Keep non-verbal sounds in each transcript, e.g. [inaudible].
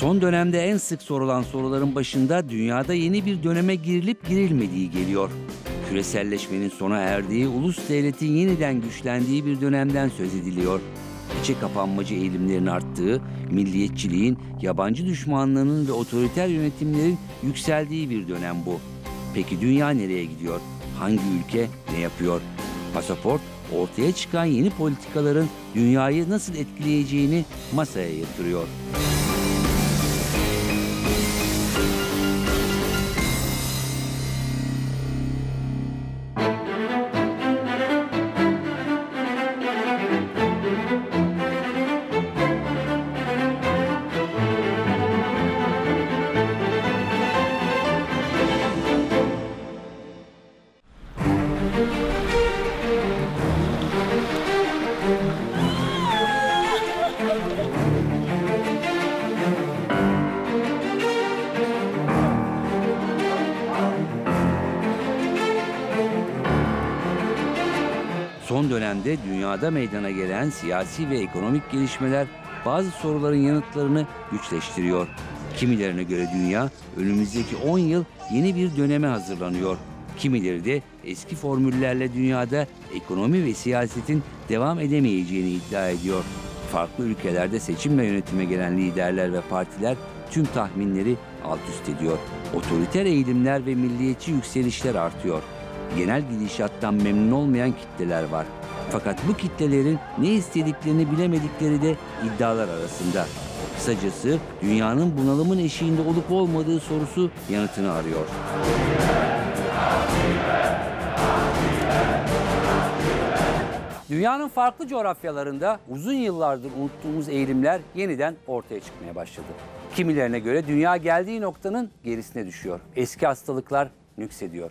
Son dönemde en sık sorulan soruların başında dünyada yeni bir döneme girilip girilmediği geliyor. Küreselleşmenin sona erdiği, ulus devletin yeniden güçlendiği bir dönemden söz ediliyor. İçe kapanmacı eğilimlerin arttığı, milliyetçiliğin, yabancı düşmanlığının ve otoriter yönetimlerin yükseldiği bir dönem bu. Peki dünya nereye gidiyor? Hangi ülke ne yapıyor? Pasaport ortaya çıkan yeni politikaların dünyayı nasıl etkileyeceğini masaya yatırıyor. Dönemde dünyada meydana gelen siyasi ve ekonomik gelişmeler bazı soruların yanıtlarını güçleştiriyor. Kimilerine göre dünya önümüzdeki 10 yıl yeni bir döneme hazırlanıyor. Kimileri de eski formüllerle dünyada ekonomi ve siyasetin devam edemeyeceğini iddia ediyor. Farklı ülkelerde seçimle yönetime gelen liderler ve partiler tüm tahminleri alt üst ediyor. Otoriter eğilimler ve milliyetçi yükselişler artıyor genel gidişattan memnun olmayan kitleler var. Fakat bu kitlelerin ne istediklerini bilemedikleri de iddialar arasında. Kısacası dünyanın bunalımın eşiğinde olup olmadığı sorusu yanıtını arıyor. Dünyanın farklı coğrafyalarında uzun yıllardır unuttuğumuz eğilimler yeniden ortaya çıkmaya başladı. Kimilerine göre dünya geldiği noktanın gerisine düşüyor. Eski hastalıklar nüksediyor.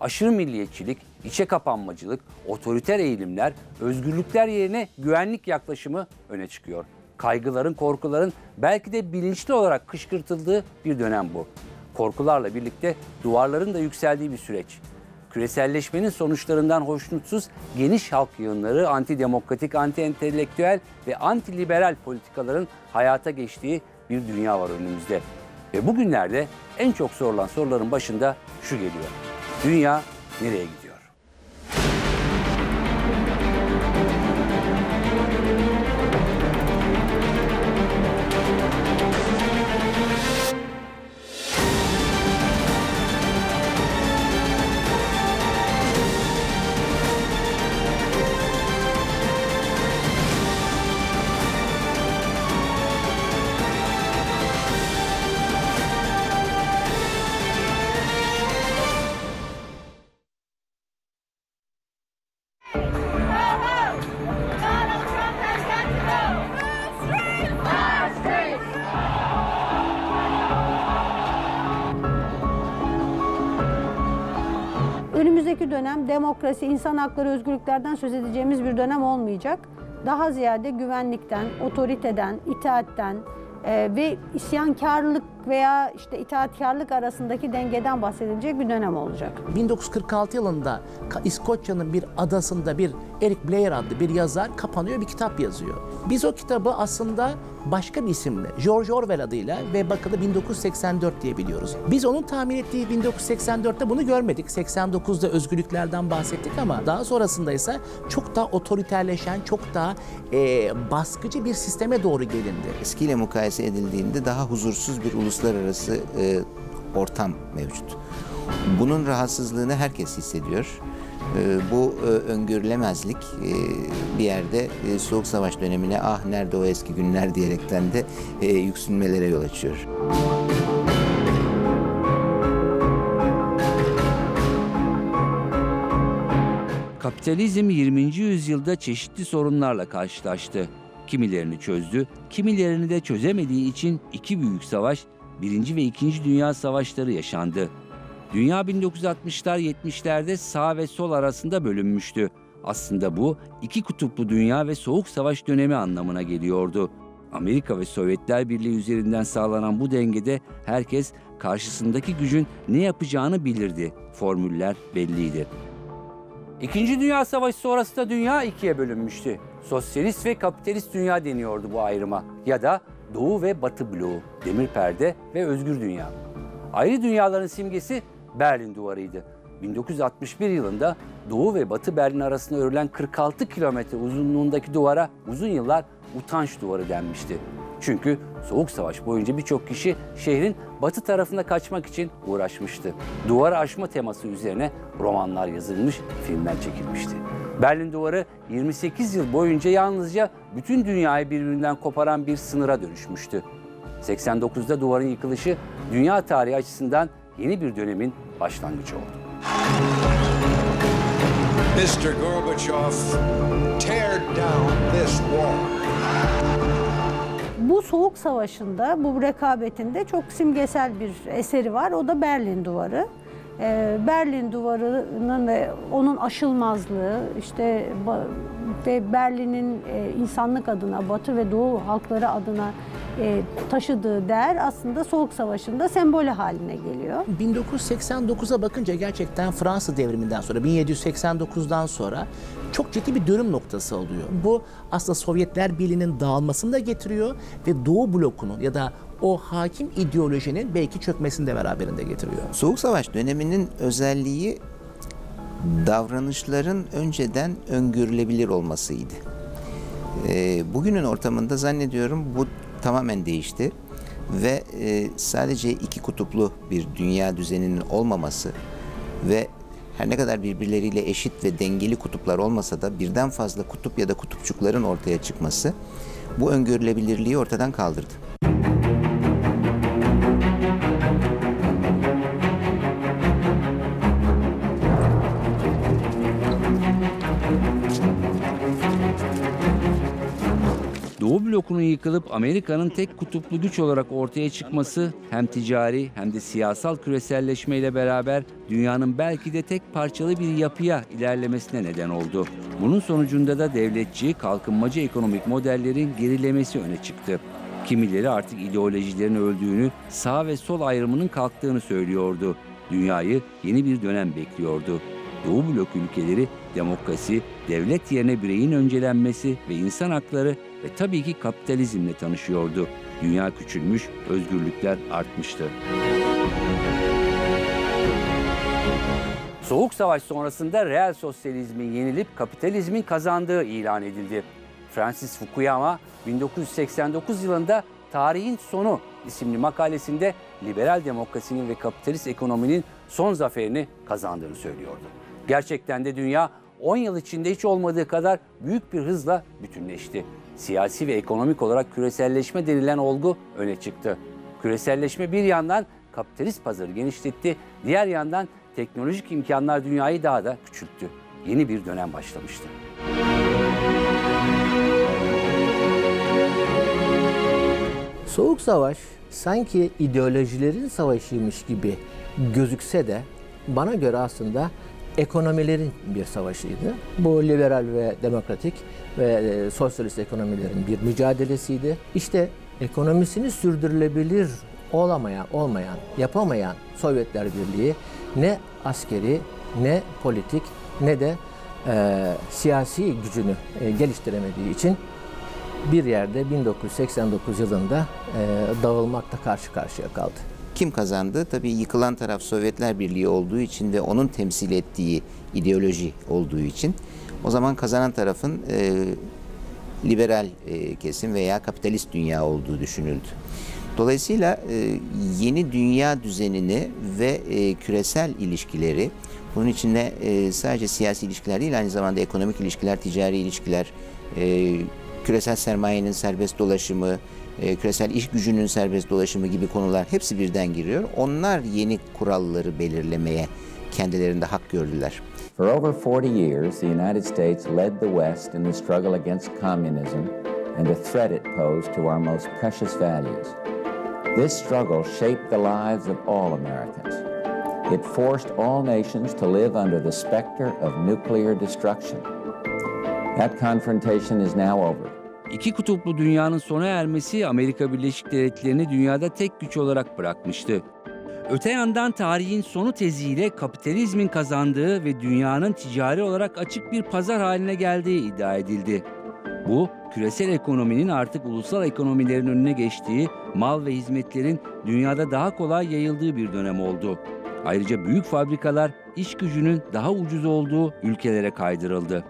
Aşırı milliyetçilik, içe kapanmacılık, otoriter eğilimler, özgürlükler yerine güvenlik yaklaşımı öne çıkıyor. Kaygıların, korkuların belki de bilinçli olarak kışkırtıldığı bir dönem bu. Korkularla birlikte duvarların da yükseldiği bir süreç. Küreselleşmenin sonuçlarından hoşnutsuz geniş halk yığınları, antidemokratik, anti-entelektüel ve anti-liberal politikaların hayata geçtiği bir dünya var önümüzde. Ve bugünlerde en çok sorulan soruların başında şu geliyor. Dünya nereye gidiyor? Önümüzdeki dönem demokrasi, insan hakları, özgürlüklerden söz edeceğimiz bir dönem olmayacak. Daha ziyade güvenlikten, otoriteden, itaatten e, ve isyankarlık veya işte itaatkarlık arasındaki dengeden bahsedilecek bir dönem olacak. 1946 yılında İskoçya'nın bir adasında bir Eric Blair adlı bir yazar kapanıyor bir kitap yazıyor. Biz o kitabı aslında başka bir isimle George Orwell adıyla ve bakılı 1984 diye biliyoruz. Biz onun tahmin ettiği 1984'te bunu görmedik. 89'da özgürlüklerden bahsettik ama daha sonrasında ise çok daha otoriterleşen, çok daha eee, baskıcı bir sisteme doğru gelindi. Eskiyle mukayese edildiğinde daha huzursuz bir uluslararası e, ortam mevcut. Bunun rahatsızlığını herkes hissediyor. E, bu e, öngörülemezlik e, bir yerde Soğuk Savaş dönemine ah nerede o eski günler diyerekten de yüksünmelere yol açıyor. Kapitalizm 20. yüzyılda çeşitli sorunlarla karşılaştı. Kimilerini çözdü, kimilerini de çözemediği için iki büyük savaş, Birinci ve İkinci Dünya Savaşları yaşandı. Dünya 1960'lar 70'lerde sağ ve sol arasında bölünmüştü. Aslında bu iki kutuplu dünya ve soğuk savaş dönemi anlamına geliyordu. Amerika ve Sovyetler Birliği üzerinden sağlanan bu dengede herkes karşısındaki gücün ne yapacağını bilirdi. Formüller belliydi. İkinci Dünya Savaşı sonrasında dünya ikiye bölünmüştü. Sosyalist ve kapitalist dünya deniyordu bu ayrıma. Ya da Doğu ve Batı bloğu, demir perde ve özgür dünya. Ayrı dünyaların simgesi Berlin Duvarı'ydı. 1961 yılında Doğu ve Batı Berlin arasında örülen 46 kilometre uzunluğundaki duvara uzun yıllar utanç duvarı denmişti. Çünkü Soğuk Savaş boyunca birçok kişi şehrin batı tarafına kaçmak için uğraşmıştı. Duvarı aşma teması üzerine romanlar yazılmış, filmler çekilmişti. Berlin Duvarı 28 yıl boyunca yalnızca bütün dünyayı birbirinden koparan bir sınıra dönüşmüştü. 89'da duvarın yıkılışı dünya tarihi açısından yeni bir dönemin başlangıcı oldu. Mr. Gorbachev, tear down this wall. Bu Soğuk Savaşı'nda, bu rekabetinde çok simgesel bir eseri var. O da Berlin Duvarı. Ee, Berlin Duvarı'nın ve onun aşılmazlığı, işte ve Berlin'in e, insanlık adına, Batı ve Doğu halkları adına e, taşıdığı değer aslında Soğuk Savaşı'nda sembolü haline geliyor. 1989'a bakınca gerçekten Fransız devriminden sonra 1789'dan sonra çok ciddi bir dönüm noktası oluyor. Bu aslında Sovyetler Birliği'nin dağılmasını da getiriyor ve Doğu blokunun ya da o hakim ideolojinin belki çökmesini de beraberinde getiriyor. Soğuk Savaş döneminin özelliği davranışların önceden öngörülebilir olmasıydı. Ee, bugünün ortamında zannediyorum bu tamamen değişti ve e, sadece iki kutuplu bir dünya düzeninin olmaması ve her ne kadar birbirleriyle eşit ve dengeli kutuplar olmasa da birden fazla kutup ya da kutupçukların ortaya çıkması bu öngörülebilirliği ortadan kaldırdı. Blokunun yıkılıp Amerika'nın tek kutuplu güç olarak ortaya çıkması hem ticari hem de siyasal küreselleşmeyle beraber dünyanın belki de tek parçalı bir yapıya ilerlemesine neden oldu. Bunun sonucunda da devletçi, kalkınmacı ekonomik modellerin gerilemesi öne çıktı. Kimileri artık ideolojilerin öldüğünü, sağ ve sol ayrımının kalktığını söylüyordu. Dünyayı yeni bir dönem bekliyordu. Doğu blok ülkeleri demokrasi, devlet yerine bireyin öncelenmesi ve insan hakları ve tabii ki kapitalizmle tanışıyordu. Dünya küçülmüş, özgürlükler artmıştı. Soğuk Savaş sonrasında reel sosyalizmin yenilip kapitalizmin kazandığı ilan edildi. Francis Fukuyama 1989 yılında Tarihin Sonu isimli makalesinde liberal demokrasinin ve kapitalist ekonominin son zaferini kazandığını söylüyordu. Gerçekten de dünya 10 yıl içinde hiç olmadığı kadar büyük bir hızla bütünleşti. Siyasi ve ekonomik olarak küreselleşme denilen olgu öne çıktı. Küreselleşme bir yandan kapitalist pazarı genişletti, diğer yandan teknolojik imkanlar dünyayı daha da küçülttü. Yeni bir dönem başlamıştı. Soğuk Savaş sanki ideolojilerin savaşıymış gibi gözükse de bana göre aslında ekonomilerin bir savaşıydı. Bu liberal ve demokratik ve e, sosyalist ekonomilerin bir mücadelesiydi. İşte ekonomisini sürdürülebilir olamayan, olmayan, yapamayan Sovyetler Birliği ne askeri ne politik ne de e, siyasi gücünü e, geliştiremediği için bir yerde 1989 yılında e, dağılmakta karşı karşıya kaldı. Kim kazandı? Tabii yıkılan taraf Sovyetler Birliği olduğu için ve onun temsil ettiği ideoloji olduğu için o zaman kazanan tarafın e, liberal e, kesim veya kapitalist dünya olduğu düşünüldü. Dolayısıyla e, yeni dünya düzenini ve e, küresel ilişkileri bunun içinde e, sadece siyasi ilişkiler değil aynı zamanda ekonomik ilişkiler, ticari ilişkiler, e, küresel sermayenin serbest dolaşımı, e, küresel iş gücünün serbest dolaşımı gibi konular hepsi birden giriyor. Onlar yeni kuralları belirlemeye kendilerinde hak gördüler. For over 40 years, the United States led the West in the struggle against communism and the threat it posed to our most precious values. This struggle shaped the lives of all Americans. It forced all nations to live under the specter of nuclear destruction. That confrontation is now over. İki kutuplu dünyanın sona ermesi Amerika Birleşik Devletleri'ni dünyada tek güç olarak bırakmıştı. Öte yandan tarihin sonu teziyle kapitalizmin kazandığı ve dünyanın ticari olarak açık bir pazar haline geldiği iddia edildi. Bu, küresel ekonominin artık ulusal ekonomilerin önüne geçtiği, mal ve hizmetlerin dünyada daha kolay yayıldığı bir dönem oldu. Ayrıca büyük fabrikalar iş gücünün daha ucuz olduğu ülkelere kaydırıldı.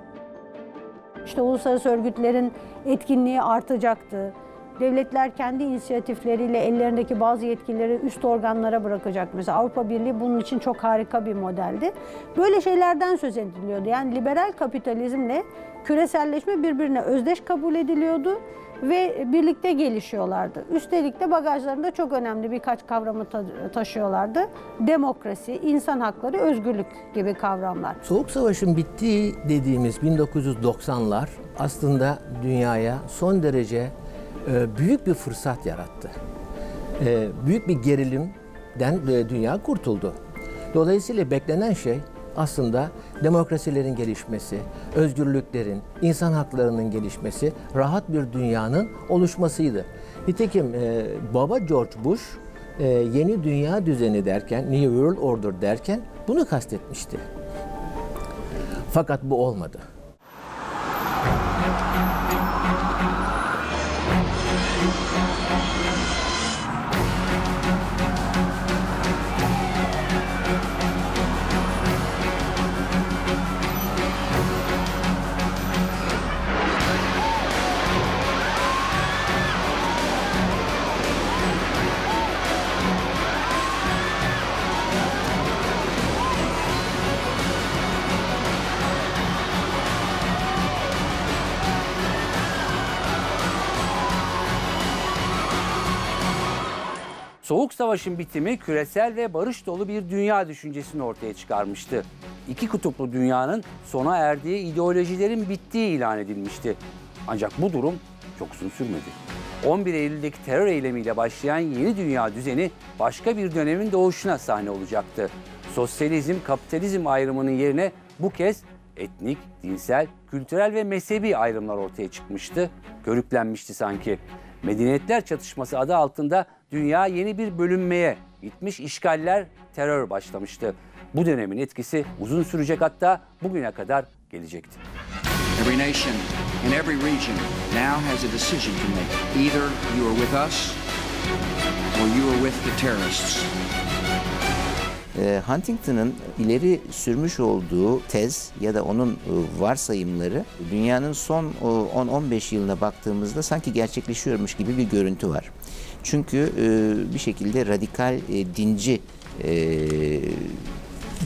İşte uluslararası örgütlerin etkinliği artacaktı. Devletler kendi inisiyatifleriyle ellerindeki bazı yetkileri üst organlara bırakacak. Mesela Avrupa Birliği bunun için çok harika bir modeldi. Böyle şeylerden söz ediliyordu. Yani liberal kapitalizmle küreselleşme birbirine özdeş kabul ediliyordu ve birlikte gelişiyorlardı. Üstelik de bagajlarında çok önemli birkaç kavramı ta- taşıyorlardı. Demokrasi, insan hakları, özgürlük gibi kavramlar. Soğuk Savaş'ın bittiği dediğimiz 1990'lar aslında dünyaya son derece büyük bir fırsat yarattı. E, büyük bir gerilimden e, dünya kurtuldu. Dolayısıyla beklenen şey aslında demokrasilerin gelişmesi, özgürlüklerin, insan haklarının gelişmesi, rahat bir dünyanın oluşmasıydı. Nitekim e, baba George Bush e, yeni dünya düzeni derken, New World Order derken bunu kastetmişti. Fakat bu olmadı. Soğuk Savaş'ın bitimi küresel ve barış dolu bir dünya düşüncesini ortaya çıkarmıştı. İki kutuplu dünyanın sona erdiği ideolojilerin bittiği ilan edilmişti. Ancak bu durum çok uzun sürmedi. 11 Eylül'deki terör eylemiyle başlayan yeni dünya düzeni başka bir dönemin doğuşuna sahne olacaktı. Sosyalizm, kapitalizm ayrımının yerine bu kez etnik, dinsel, kültürel ve mezhebi ayrımlar ortaya çıkmıştı, körüklenmişti sanki. Medeniyetler çatışması adı altında dünya yeni bir bölünmeye gitmiş, işgaller, terör başlamıştı. Bu dönemin etkisi uzun sürecek hatta bugüne kadar gelecekti. Every nation in every region now has a decision to make. Either you are with us or you are with the terrorists. E, Huntington'ın ileri sürmüş olduğu tez ya da onun e, varsayımları dünyanın son e, 10-15 yılına baktığımızda sanki gerçekleşiyormuş gibi bir görüntü var. Çünkü e, bir şekilde radikal e, dinci e,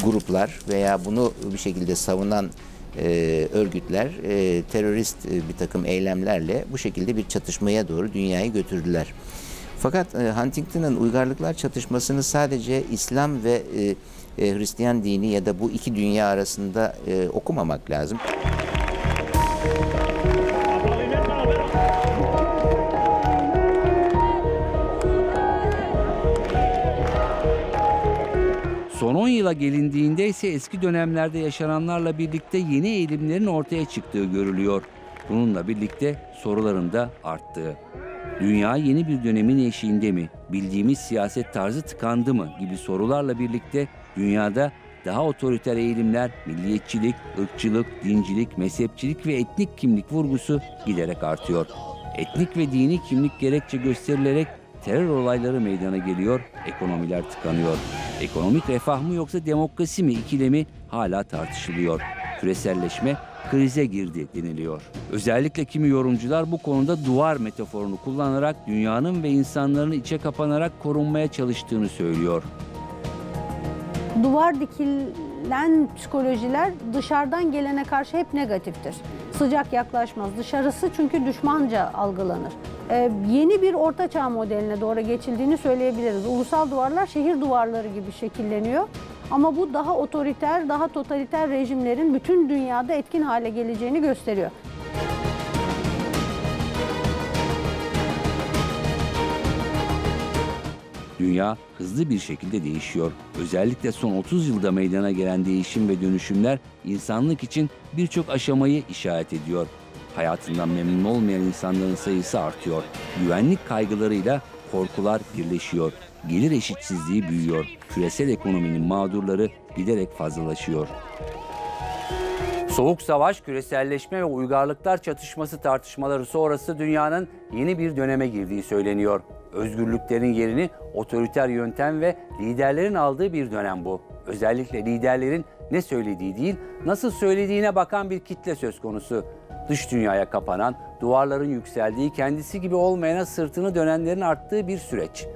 gruplar veya bunu bir şekilde savunan e, örgütler e, terörist e, bir takım eylemlerle bu şekilde bir çatışmaya doğru dünyayı götürdüler. Fakat e, Huntington'ın uygarlıklar çatışmasını sadece İslam ve e, e, Hristiyan dini ya da bu iki dünya arasında e, okumamak lazım. Son 10 yıla gelindiğinde ise eski dönemlerde yaşananlarla birlikte yeni eğilimlerin ortaya çıktığı görülüyor. Bununla birlikte soruların da arttığı. Dünya yeni bir dönemin eşiğinde mi? Bildiğimiz siyaset tarzı tıkandı mı? gibi sorularla birlikte dünyada daha otoriter eğilimler, milliyetçilik, ırkçılık, dincilik, mezhepçilik ve etnik kimlik vurgusu giderek artıyor. Etnik ve dini kimlik gerekçe gösterilerek terör olayları meydana geliyor, ekonomiler tıkanıyor. Ekonomik refah mı yoksa demokrasi mi ikilemi hala tartışılıyor. Küreselleşme krize girdi deniliyor. Özellikle kimi yorumcular bu konuda duvar metaforunu kullanarak dünyanın ve insanların içe kapanarak korunmaya çalıştığını söylüyor. duvar dikilen psikolojiler dışarıdan gelene karşı hep negatiftir. Sıcak yaklaşmaz. Dışarısı çünkü düşmanca algılanır. Ee, yeni bir ortaçağ modeline doğru geçildiğini söyleyebiliriz. Ulusal duvarlar şehir duvarları gibi şekilleniyor. Ama bu daha otoriter, daha totaliter rejimlerin bütün dünyada etkin hale geleceğini gösteriyor. Dünya hızlı bir şekilde değişiyor. Özellikle son 30 yılda meydana gelen değişim ve dönüşümler insanlık için birçok aşamayı işaret ediyor. Hayatından memnun olmayan insanların sayısı artıyor. Güvenlik kaygılarıyla korkular birleşiyor. Gelir eşitsizliği büyüyor. Küresel ekonominin mağdurları giderek fazlalaşıyor. Soğuk savaş, küreselleşme ve uygarlıklar çatışması tartışmaları sonrası dünyanın yeni bir döneme girdiği söyleniyor. Özgürlüklerin yerini otoriter yöntem ve liderlerin aldığı bir dönem bu. Özellikle liderlerin ne söylediği değil, nasıl söylediğine bakan bir kitle söz konusu. Dış dünyaya kapanan, duvarların yükseldiği, kendisi gibi olmayana sırtını dönenlerin arttığı bir süreç.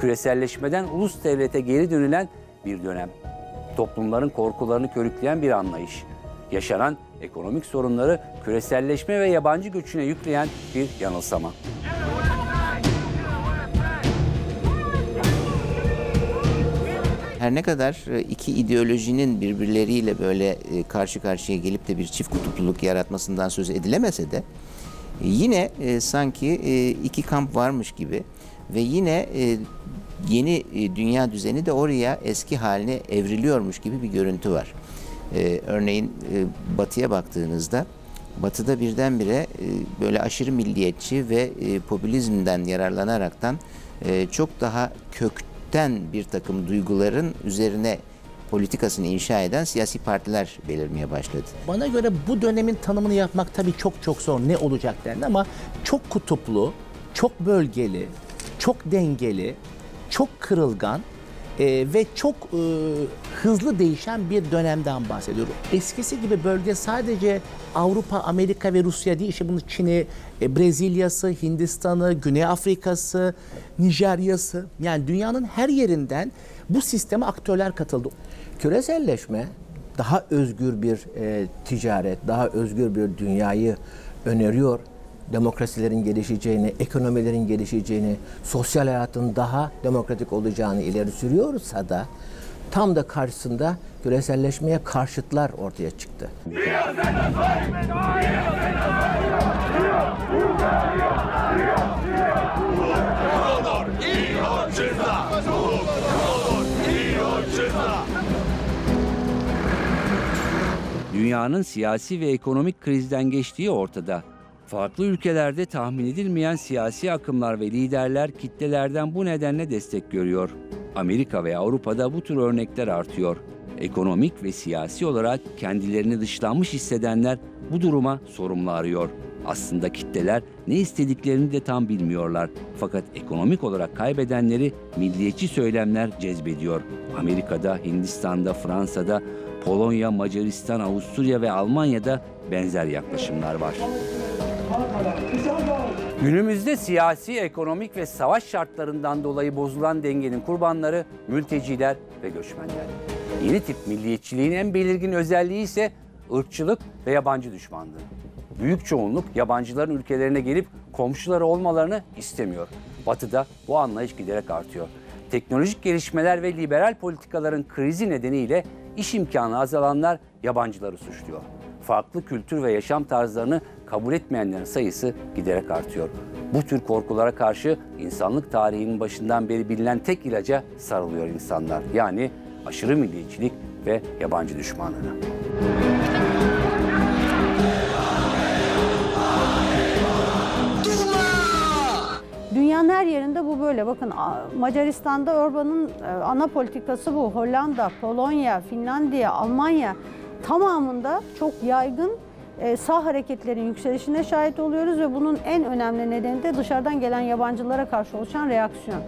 Küreselleşmeden ulus devlete geri dönülen bir dönem. Toplumların korkularını körükleyen bir anlayış. Yaşanan ekonomik sorunları küreselleşme ve yabancı göçüne yükleyen bir yanılsama. Her ne kadar e, iki ideolojinin birbirleriyle böyle e, karşı karşıya gelip de bir çift kutupluluk yaratmasından söz edilemese de yine e, sanki iki kamp varmış gibi ve yine e, yeni e, dünya düzeni de oraya eski haline evriliyormuş gibi bir görüntü var. E, örneğin batıya baktığınızda batıda birdenbire e, böyle aşırı milliyetçi ve e, popülizmden yararlanaraktan çok daha kökten bir takım duyguların üzerine politikasını inşa eden siyasi partiler belirmeye başladı. Bana göre bu dönemin tanımını yapmak tabii çok çok zor ne olacak dendi ama çok kutuplu, çok bölgeli, çok dengeli, çok kırılgan e, ve çok e, hızlı değişen bir dönemden bahsediyorum. Eskisi gibi bölge sadece Avrupa, Amerika ve Rusya değil. İşte bunun Çin'i, e, Brezilya'sı, Hindistan'ı, Güney Afrika'sı, Nijerya'sı. Yani dünyanın her yerinden bu sisteme aktörler katıldı. Küreselleşme daha özgür bir e, ticaret, daha özgür bir dünyayı öneriyor. Demokrasilerin gelişeceğini, ekonomilerin gelişeceğini, sosyal hayatın daha demokratik olacağını ileri sürüyorsa da tam da karşısında küreselleşmeye karşıtlar ortaya çıktı. Dünyanın siyasi ve ekonomik krizden geçtiği ortada. Farklı ülkelerde tahmin edilmeyen siyasi akımlar ve liderler kitlelerden bu nedenle destek görüyor. Amerika ve Avrupa'da bu tür örnekler artıyor. Ekonomik ve siyasi olarak kendilerini dışlanmış hissedenler bu duruma sorumlu arıyor. Aslında kitleler ne istediklerini de tam bilmiyorlar. Fakat ekonomik olarak kaybedenleri milliyetçi söylemler cezbediyor. Amerika'da, Hindistan'da, Fransa'da, Polonya, Macaristan, Avusturya ve Almanya'da benzer yaklaşımlar var. Günümüzde siyasi, ekonomik ve savaş şartlarından dolayı bozulan dengenin kurbanları mülteciler ve göçmenler. Yeni tip milliyetçiliğin en belirgin özelliği ise ırkçılık ve yabancı düşmanlığı. Büyük çoğunluk yabancıların ülkelerine gelip komşuları olmalarını istemiyor. Batı'da bu anlayış giderek artıyor. Teknolojik gelişmeler ve liberal politikaların krizi nedeniyle iş imkanı azalanlar yabancıları suçluyor. Farklı kültür ve yaşam tarzlarını kabul etmeyenlerin sayısı giderek artıyor. Bu tür korkulara karşı insanlık tarihinin başından beri bilinen tek ilaca sarılıyor insanlar. Yani aşırı milliyetçilik ve yabancı düşmanlığı. Dünyanın her yerinde bu böyle. Bakın Macaristan'da Orban'ın e, ana politikası bu. Hollanda, Polonya, Finlandiya, Almanya tamamında çok yaygın sağ hareketlerin yükselişine şahit oluyoruz ve bunun en önemli nedeni de dışarıdan gelen yabancılara karşı oluşan reaksiyon.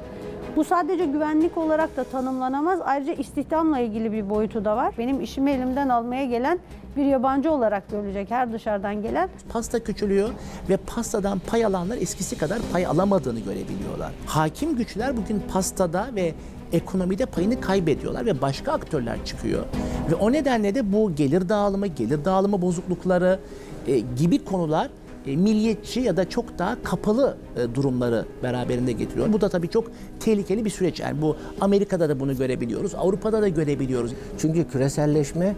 Bu sadece güvenlik olarak da tanımlanamaz. Ayrıca istihdamla ilgili bir boyutu da var. Benim işimi elimden almaya gelen bir yabancı olarak görülecek her dışarıdan gelen. Pasta küçülüyor ve pastadan pay alanlar eskisi kadar pay alamadığını görebiliyorlar. Hakim güçler bugün pastada ve ekonomide payını kaybediyorlar ve başka aktörler çıkıyor. Ve o nedenle de bu gelir dağılımı, gelir dağılımı bozuklukları e, gibi konular e, milliyetçi ya da çok daha kapalı e, durumları beraberinde getiriyor. Bu da tabii çok tehlikeli bir süreç. Yani bu Amerika'da da bunu görebiliyoruz, Avrupa'da da görebiliyoruz. Çünkü küreselleşme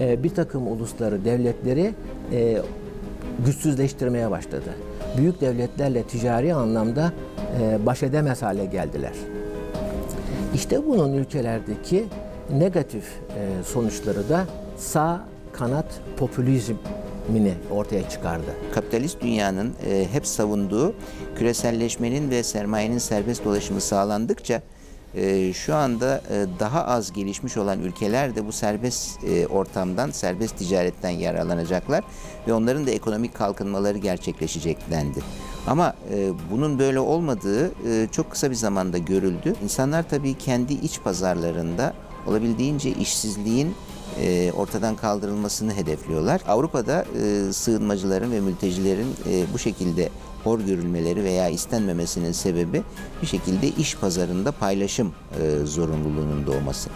e, bir takım ulusları, devletleri e, güçsüzleştirmeye başladı. Büyük devletlerle ticari anlamda e, baş edemez hale geldiler. İşte bunun ülkelerdeki negatif e, sonuçları da sağ kanat popülizmini ortaya çıkardı. Kapitalist dünyanın e, hep savunduğu küreselleşmenin ve sermayenin serbest dolaşımı sağlandıkça e, şu anda daha az gelişmiş olan ülkeler de bu serbest ortamdan, serbest ticaretten yararlanacaklar ve onların da ekonomik kalkınmaları gerçekleşecek dendi. Ama e, bunun böyle olmadığı e, çok kısa bir zamanda görüldü. İnsanlar tabii kendi iç pazarlarında olabildiğince işsizliğin e, ortadan kaldırılmasını hedefliyorlar. Avrupa'da e, sığınmacıların ve mültecilerin e, bu şekilde hor görülmeleri veya istenmemesinin sebebi bir şekilde iş pazarında paylaşım e, zorunluluğunun doğması.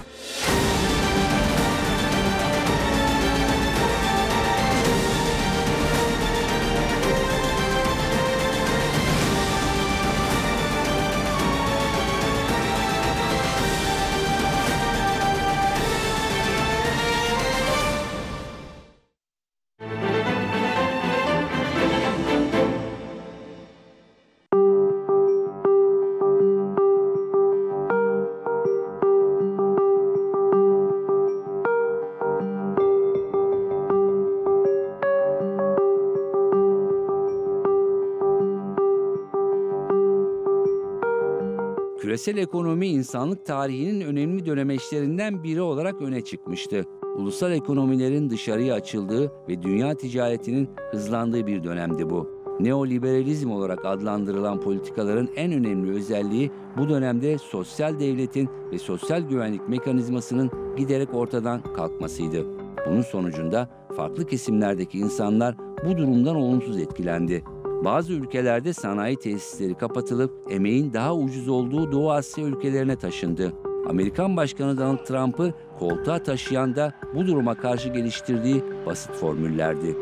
Küresel ekonomi insanlık tarihinin önemli dönemeçlerinden biri olarak öne çıkmıştı. Ulusal ekonomilerin dışarıya açıldığı ve dünya ticaretinin hızlandığı bir dönemdi bu. Neoliberalizm olarak adlandırılan politikaların en önemli özelliği bu dönemde sosyal devletin ve sosyal güvenlik mekanizmasının giderek ortadan kalkmasıydı. Bunun sonucunda farklı kesimlerdeki insanlar bu durumdan olumsuz etkilendi. Bazı ülkelerde sanayi tesisleri kapatılıp emeğin daha ucuz olduğu Doğu Asya ülkelerine taşındı. Amerikan Başkanı Donald Trump'ı koltuğa taşıyan da bu duruma karşı geliştirdiği basit formüllerdi.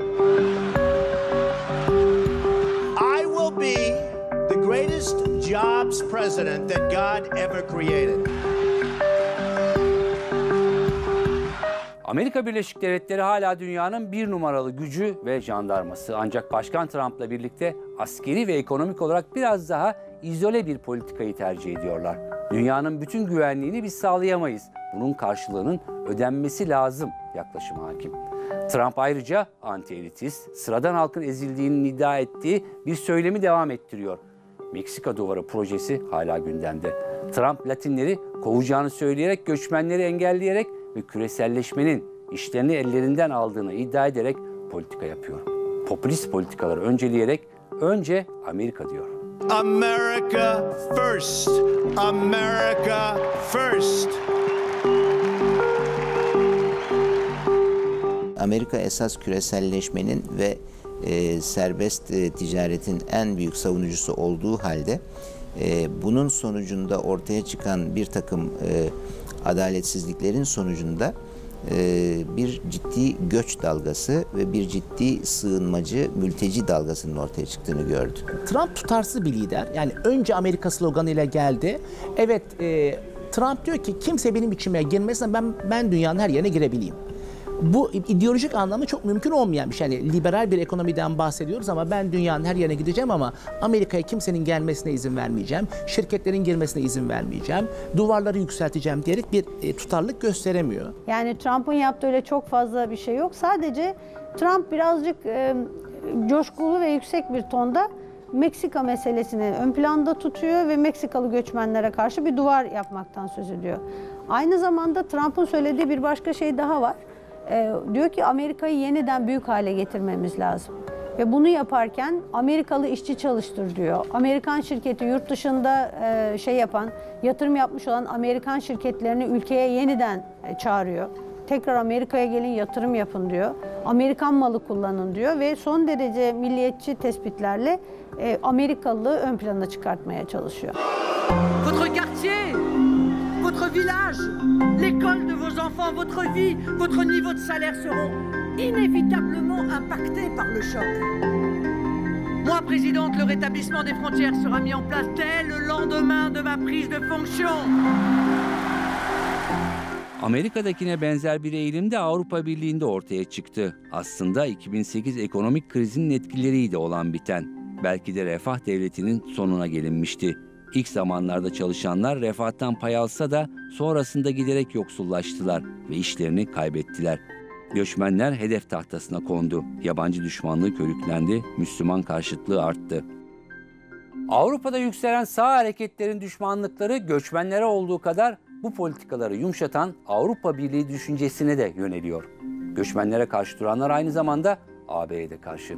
I will be the greatest jobs president that God ever created. Amerika Birleşik Devletleri hala dünyanın bir numaralı gücü ve jandarması. Ancak Başkan Trump'la birlikte askeri ve ekonomik olarak biraz daha izole bir politikayı tercih ediyorlar. Dünyanın bütün güvenliğini biz sağlayamayız. Bunun karşılığının ödenmesi lazım yaklaşım hakim. Trump ayrıca anti-elitist, sıradan halkın ezildiğini iddia ettiği bir söylemi devam ettiriyor. Meksika Duvarı projesi hala gündemde. Trump Latinleri kovacağını söyleyerek, göçmenleri engelleyerek ve küreselleşmenin işlerini ellerinden aldığını iddia ederek politika yapıyor. Popülist politikaları önceleyerek önce Amerika diyor. America first. America first. Amerika esas küreselleşmenin ve e, serbest e, ticaretin en büyük savunucusu olduğu halde e, bunun sonucunda ortaya çıkan bir takım e, adaletsizliklerin sonucunda e, bir ciddi göç dalgası ve bir ciddi sığınmacı, mülteci dalgasının ortaya çıktığını gördü. Trump tutarsız bir lider. Yani önce Amerika sloganıyla geldi. Evet e, Trump diyor ki kimse benim içime girmesin ben ben dünyanın her yerine girebileyim. Bu ideolojik anlamda çok mümkün olmayan bir şey. Yani liberal bir ekonomiden bahsediyoruz ama ben dünyanın her yerine gideceğim ama Amerika'ya kimsenin gelmesine izin vermeyeceğim. Şirketlerin girmesine izin vermeyeceğim. Duvarları yükselteceğim diyerek bir e, tutarlılık gösteremiyor. Yani Trump'ın yaptığı öyle çok fazla bir şey yok. Sadece Trump birazcık e, coşkulu ve yüksek bir tonda Meksika meselesini ön planda tutuyor ve Meksikalı göçmenlere karşı bir duvar yapmaktan söz ediyor. Aynı zamanda Trump'ın söylediği bir başka şey daha var. E, diyor ki Amerika'yı yeniden büyük hale getirmemiz lazım. Ve bunu yaparken Amerikalı işçi çalıştır diyor. Amerikan şirketi yurt dışında e, şey yapan, yatırım yapmış olan Amerikan şirketlerini ülkeye yeniden e, çağırıyor. Tekrar Amerika'ya gelin yatırım yapın diyor. Amerikan malı kullanın diyor ve son derece milliyetçi tespitlerle e, Amerikalılığı ön plana çıkartmaya çalışıyor. votre quartier, votre village, l'école de vos enfants, votre vie, votre niveau de salaire seront inévitablement impactés par le choc. Moi, présidente, le rétablissement des frontières sera mis en place dès le lendemain de ma prise de fonction. Amerika'dakine benzer bir eğilim de Avrupa Birliği'nde ortaya çıktı. Aslında 2008 ekonomik krizinin etkileriydi olan biten. Belki de refah devletinin sonuna gelinmişti. İlk zamanlarda çalışanlar refahtan pay alsa da sonrasında giderek yoksullaştılar ve işlerini kaybettiler. Göçmenler hedef tahtasına kondu. Yabancı düşmanlığı körüklendi, Müslüman karşıtlığı arttı. Avrupa'da yükselen sağ hareketlerin düşmanlıkları göçmenlere olduğu kadar bu politikaları yumuşatan Avrupa Birliği düşüncesine de yöneliyor. Göçmenlere karşı duranlar aynı zamanda AB'ye de karşı.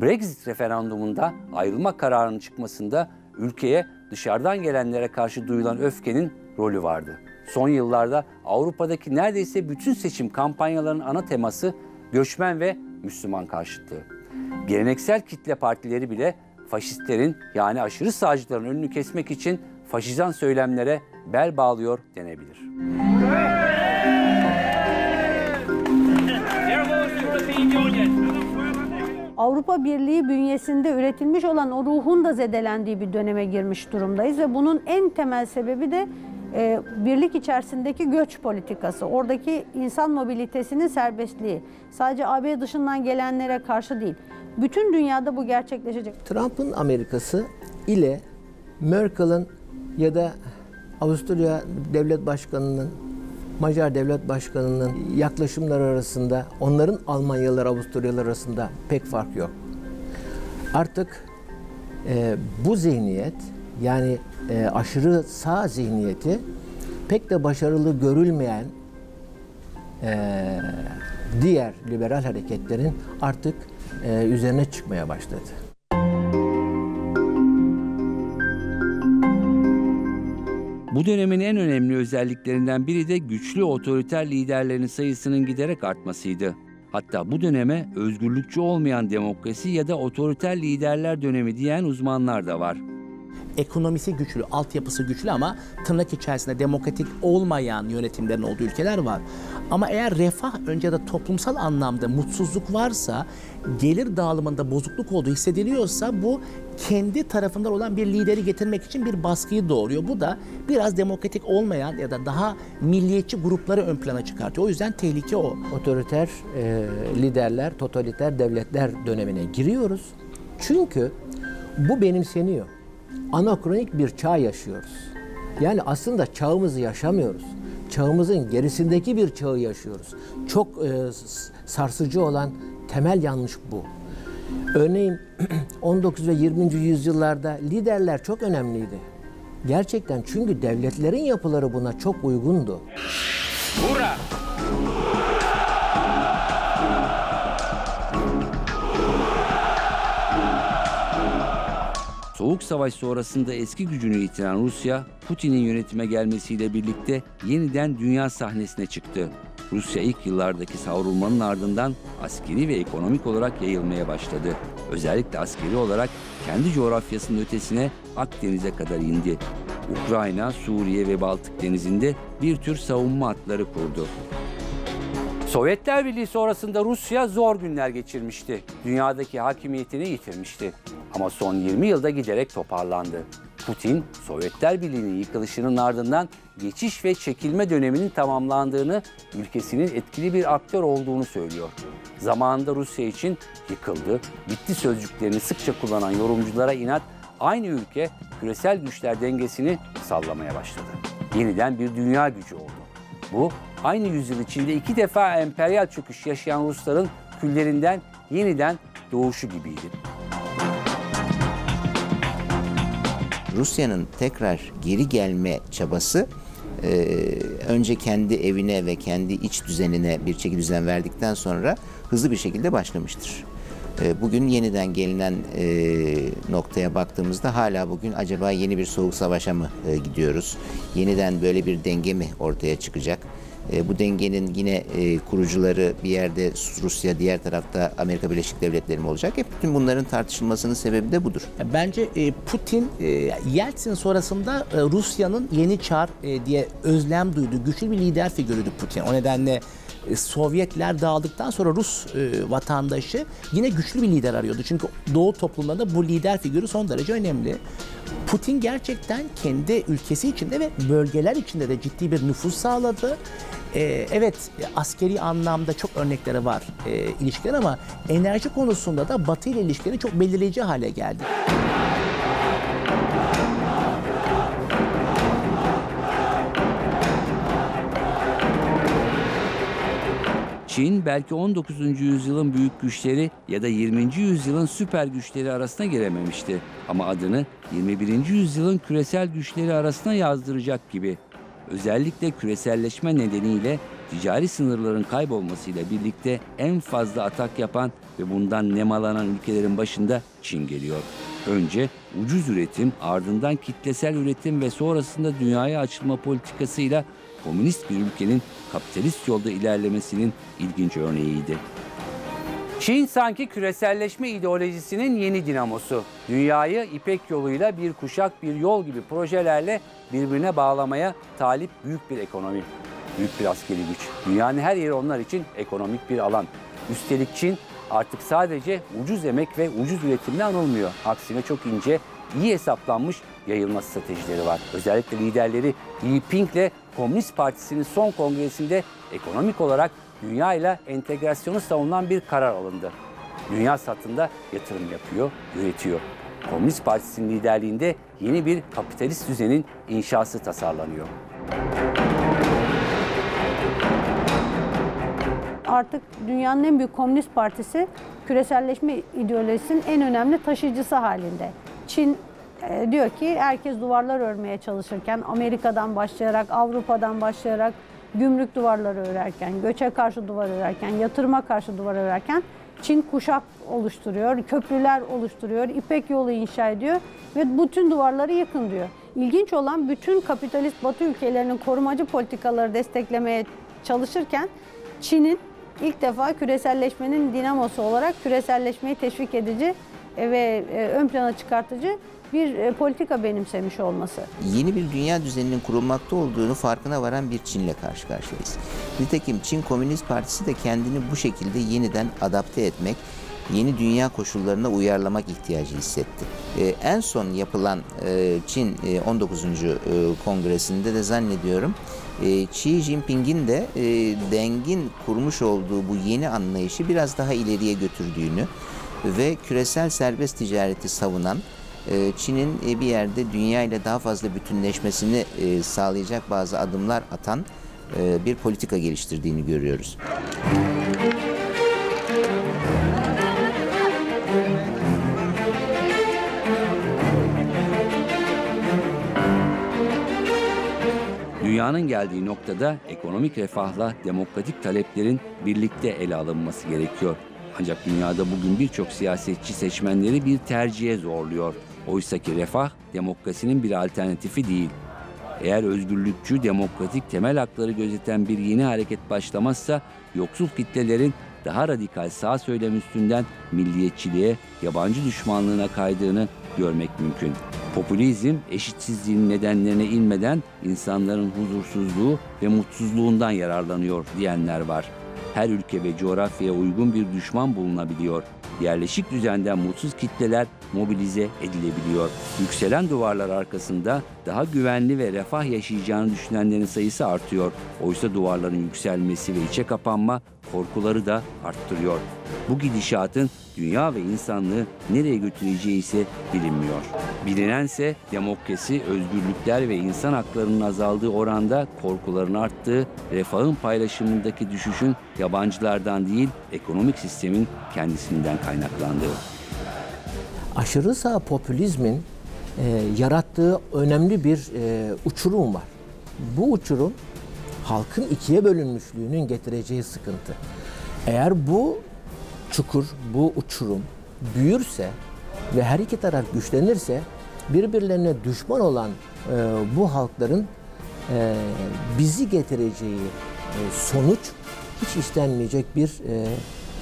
Brexit referandumunda ayrılma kararının çıkmasında ülkeye dışarıdan gelenlere karşı duyulan öfkenin rolü vardı. Son yıllarda Avrupa'daki neredeyse bütün seçim kampanyalarının ana teması göçmen ve Müslüman karşıtlığı. Geleneksel kitle partileri bile faşistlerin yani aşırı sağcıların önünü kesmek için faşizan söylemlere bel bağlıyor denebilir. Avrupa Birliği bünyesinde üretilmiş olan o ruhun da zedelendiği bir döneme girmiş durumdayız ve bunun en temel sebebi de e, birlik içerisindeki göç politikası. Oradaki insan mobilitesinin serbestliği. Sadece AB dışından gelenlere karşı değil. Bütün dünyada bu gerçekleşecek. Trump'ın Amerikası ile Merkel'ın ya da Avusturya Devlet Başkanı'nın, Macar Devlet Başkanı'nın yaklaşımları arasında, onların Almanyalılar, Avusturyalılar arasında pek fark yok. Artık e, bu zihniyet, yani e, aşırı sağ zihniyeti pek de başarılı görülmeyen e, diğer liberal hareketlerin artık e, üzerine çıkmaya başladı. Bu dönemin en önemli özelliklerinden biri de güçlü otoriter liderlerin sayısının giderek artmasıydı. Hatta bu döneme özgürlükçü olmayan demokrasi ya da otoriter liderler dönemi diyen uzmanlar da var. Ekonomisi güçlü, altyapısı güçlü ama tırnak içerisinde demokratik olmayan yönetimlerin olduğu ülkeler var. Ama eğer refah önce de toplumsal anlamda mutsuzluk varsa, gelir dağılımında bozukluk olduğu hissediliyorsa bu kendi tarafından olan bir lideri getirmek için bir baskıyı doğuruyor. Bu da biraz demokratik olmayan ya da daha milliyetçi grupları ön plana çıkartıyor. O yüzden tehlike o. Otoriter e, liderler, totaliter devletler dönemine giriyoruz. Çünkü bu benimseniyor. Anakronik bir çağ yaşıyoruz. Yani aslında çağımızı yaşamıyoruz. Çağımızın gerisindeki bir çağı yaşıyoruz. Çok e, sarsıcı olan temel yanlış bu. Örneğin [clears throat] 19 ve 20. yüzyıllarda liderler çok önemliydi. Gerçekten çünkü devletlerin yapıları buna çok uygundu. Hurra! Soğuk Savaş sonrasında eski gücünü yitiren Rusya, Putin'in yönetime gelmesiyle birlikte yeniden dünya sahnesine çıktı. Rusya ilk yıllardaki savrulmanın ardından askeri ve ekonomik olarak yayılmaya başladı. Özellikle askeri olarak kendi coğrafyasının ötesine Akdeniz'e kadar indi. Ukrayna, Suriye ve Baltık Denizi'nde bir tür savunma hatları kurdu. Sovyetler Birliği sonrasında Rusya zor günler geçirmişti. Dünyadaki hakimiyetini yitirmişti. Ama son 20 yılda giderek toparlandı. Putin, Sovyetler Birliği'nin yıkılışının ardından geçiş ve çekilme döneminin tamamlandığını, ülkesinin etkili bir aktör olduğunu söylüyor. Zamanında Rusya için yıkıldı, bitti sözcüklerini sıkça kullanan yorumculara inat, aynı ülke küresel güçler dengesini sallamaya başladı. Yeniden bir dünya gücü oldu. Bu aynı yüzyıl içinde iki defa emperyal çöküş yaşayan Rusların küllerinden yeniden doğuşu gibiydi. Rusya'nın tekrar geri gelme çabası e, önce kendi evine ve kendi iç düzenine bir çeki düzen verdikten sonra hızlı bir şekilde başlamıştır. E, bugün yeniden gelinen e, noktaya baktığımızda hala bugün acaba yeni bir soğuk savaşa mı e, gidiyoruz? Yeniden böyle bir denge mi ortaya çıkacak? E, bu dengenin yine e, kurucuları bir yerde Rusya, diğer tarafta Amerika Birleşik Devletleri mi olacak? Hep bütün bunların tartışılmasının sebebi de budur. Bence e, Putin Yeltsin sonrasında Rusya'nın yeni çar diye özlem duyduğu güçlü bir lider figürüydü Putin. O nedenle Sovyetler dağıldıktan sonra Rus e, vatandaşı yine güçlü bir lider arıyordu. Çünkü Doğu toplumlarında bu lider figürü son derece önemli. Putin gerçekten kendi ülkesi içinde ve bölgeler içinde de ciddi bir nüfus sağladı. Ee, evet askeri anlamda çok örnekleri var e, ilişkiler ama enerji konusunda da Batı ile ilişkileri çok belirleyici hale geldi. Çin belki 19. yüzyılın büyük güçleri ya da 20. yüzyılın süper güçleri arasına girememişti. Ama adını 21. yüzyılın küresel güçleri arasına yazdıracak gibi. Özellikle küreselleşme nedeniyle ticari sınırların kaybolmasıyla birlikte en fazla atak yapan ve bundan nemalanan ülkelerin başında Çin geliyor. Önce ucuz üretim, ardından kitlesel üretim ve sonrasında dünyaya açılma politikasıyla komünist bir ülkenin kapitalist yolda ilerlemesinin ilginç örneğiydi. Çin sanki küreselleşme ideolojisinin yeni dinamosu. Dünyayı İpek yoluyla bir kuşak bir yol gibi projelerle birbirine bağlamaya talip büyük bir ekonomi. Büyük bir askeri güç. Dünyanın her yeri onlar için ekonomik bir alan. Üstelik Çin artık sadece ucuz emek ve ucuz üretimle anılmıyor. Aksine çok ince, iyi hesaplanmış yayılma stratejileri var. Özellikle liderleri Xi Jinping ile Komünist Partisi'nin son kongresinde ekonomik olarak dünya ile entegrasyonu savunan bir karar alındı. Dünya satında yatırım yapıyor, üretiyor. Komünist Partisi'nin liderliğinde yeni bir kapitalist düzenin inşası tasarlanıyor. Artık dünyanın en büyük komünist partisi küreselleşme ideolojisinin en önemli taşıyıcısı halinde. Çin e, diyor ki herkes duvarlar örmeye çalışırken Amerika'dan başlayarak, Avrupa'dan başlayarak gümrük duvarları örerken, göçe karşı duvar örerken, yatırıma karşı duvar örerken Çin kuşak oluşturuyor, köprüler oluşturuyor, İpek yolu inşa ediyor ve bütün duvarları yıkın diyor. İlginç olan bütün kapitalist Batı ülkelerinin korumacı politikaları desteklemeye çalışırken Çin'in ilk defa küreselleşmenin dinamosu olarak küreselleşmeyi teşvik edici ve e, ön plana çıkartıcı bir e, politika benimsemiş olması. Yeni bir dünya düzeninin kurulmakta olduğunu farkına varan bir Çin'le karşı karşıyayız. Nitekim Çin Komünist Partisi de kendini bu şekilde yeniden adapte etmek, yeni dünya koşullarına uyarlamak ihtiyacı hissetti. Ee, en son yapılan e, Çin e, 19. E, kongresinde de zannediyorum e, Xi Jinping'in de e, Deng'in kurmuş olduğu bu yeni anlayışı biraz daha ileriye götürdüğünü ve küresel serbest ticareti savunan Çin'in e, bir yerde dünya ile daha fazla bütünleşmesini e, sağlayacak bazı adımlar atan e, bir politika geliştirdiğini görüyoruz. Dünyanın geldiği noktada ekonomik refahla demokratik taleplerin birlikte ele alınması gerekiyor. Ancak dünyada bugün birçok siyasetçi seçmenleri bir tercihe zorluyor. Oysaki refah demokrasinin bir alternatifi değil. Eğer özgürlükçü, demokratik temel hakları gözeten bir yeni hareket başlamazsa yoksul kitlelerin daha radikal sağ söylem üstünden milliyetçiliğe, yabancı düşmanlığına kaydığını görmek mümkün. Popülizm eşitsizliğin nedenlerine inmeden insanların huzursuzluğu ve mutsuzluğundan yararlanıyor diyenler var. Her ülke ve coğrafyaya uygun bir düşman bulunabiliyor. Yerleşik düzenden mutsuz kitleler mobilize edilebiliyor. Yükselen duvarlar arkasında daha güvenli ve refah yaşayacağını düşünenlerin sayısı artıyor. Oysa duvarların yükselmesi ve içe kapanma korkuları da arttırıyor. Bu gidişatın dünya ve insanlığı nereye götüreceği ise bilinmiyor. Bilinense demokrasi, özgürlükler ve insan haklarının azaldığı oranda korkuların arttığı, refahın paylaşımındaki düşüşün yabancılardan değil ekonomik sistemin kendisinden kaynaklandığı. Aşırı sağ popülizmin e, yarattığı önemli bir e, uçurum var. Bu uçurum halkın ikiye bölünmüşlüğünün getireceği sıkıntı. Eğer bu çukur, bu uçurum büyürse ve her iki taraf güçlenirse birbirlerine düşman olan e, bu halkların e, bizi getireceği e, sonuç hiç istenmeyecek bir e,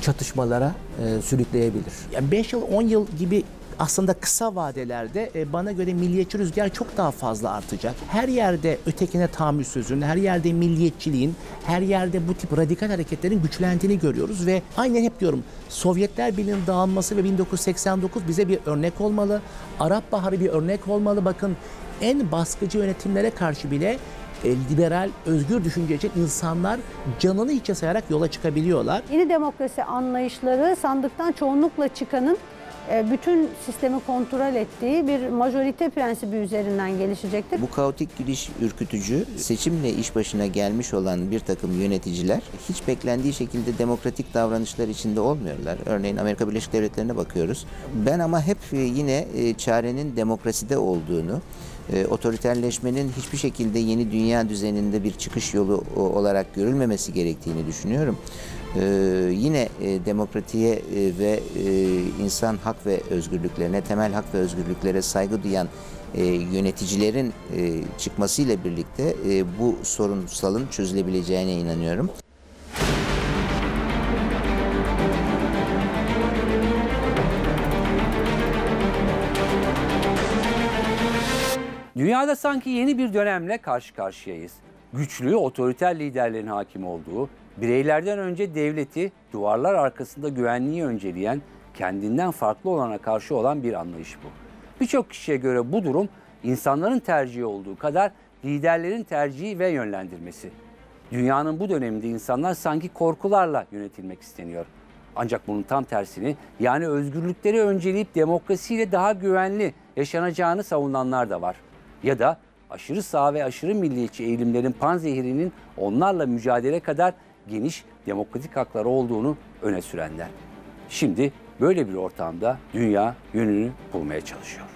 çatışmalara e, sürükleyebilir. 5 yıl 10 yıl gibi aslında kısa vadelerde e, bana göre milliyetçi rüzgar çok daha fazla artacak. Her yerde ötekine tahammülsüzlüğün, her yerde milliyetçiliğin, her yerde bu tip radikal hareketlerin güçlendiğini görüyoruz ve aynen hep diyorum Sovyetler Birliği'nin dağılması ve 1989 bize bir örnek olmalı. Arap Baharı bir örnek olmalı. Bakın en baskıcı yönetimlere karşı bile e, liberal, özgür düşünceci insanlar canını hiçe sayarak yola çıkabiliyorlar. Yeni demokrasi anlayışları sandıktan çoğunlukla çıkanın bütün sistemi kontrol ettiği bir majorite prensibi üzerinden gelişecektir. Bu kaotik gidiş ürkütücü, seçimle iş başına gelmiş olan bir takım yöneticiler hiç beklendiği şekilde demokratik davranışlar içinde olmuyorlar. Örneğin Amerika Birleşik Devletleri'ne bakıyoruz. Ben ama hep e, yine e, çarenin demokraside olduğunu, e, otoriterleşmenin hiçbir şekilde yeni dünya düzeninde bir çıkış yolu olarak görülmemesi gerektiğini düşünüyorum. Ee, yine e, demokratiye e, ve e, insan hak ve özgürlüklerine, temel hak ve özgürlüklere saygı duyan e, yöneticilerin e, çıkmasıyla birlikte e, bu sorunsalın çözülebileceğine inanıyorum. Dünyada sanki yeni bir dönemle karşı karşıyayız. Güçlü, otoriter liderlerin hakim olduğu, bireylerden önce devleti, duvarlar arkasında güvenliği önceleyen, kendinden farklı olana karşı olan bir anlayış bu. Birçok kişiye göre bu durum insanların tercihi olduğu kadar liderlerin tercihi ve yönlendirmesi. Dünyanın bu döneminde insanlar sanki korkularla yönetilmek isteniyor. Ancak bunun tam tersini yani özgürlükleri önceleyip demokrasiyle daha güvenli yaşanacağını savunanlar da var. Ya da aşırı sağ ve aşırı milliyetçi eğilimlerin panzehirinin onlarla mücadele kadar geniş demokratik hakları olduğunu öne sürenler. Şimdi böyle bir ortamda dünya yönünü bulmaya çalışıyor.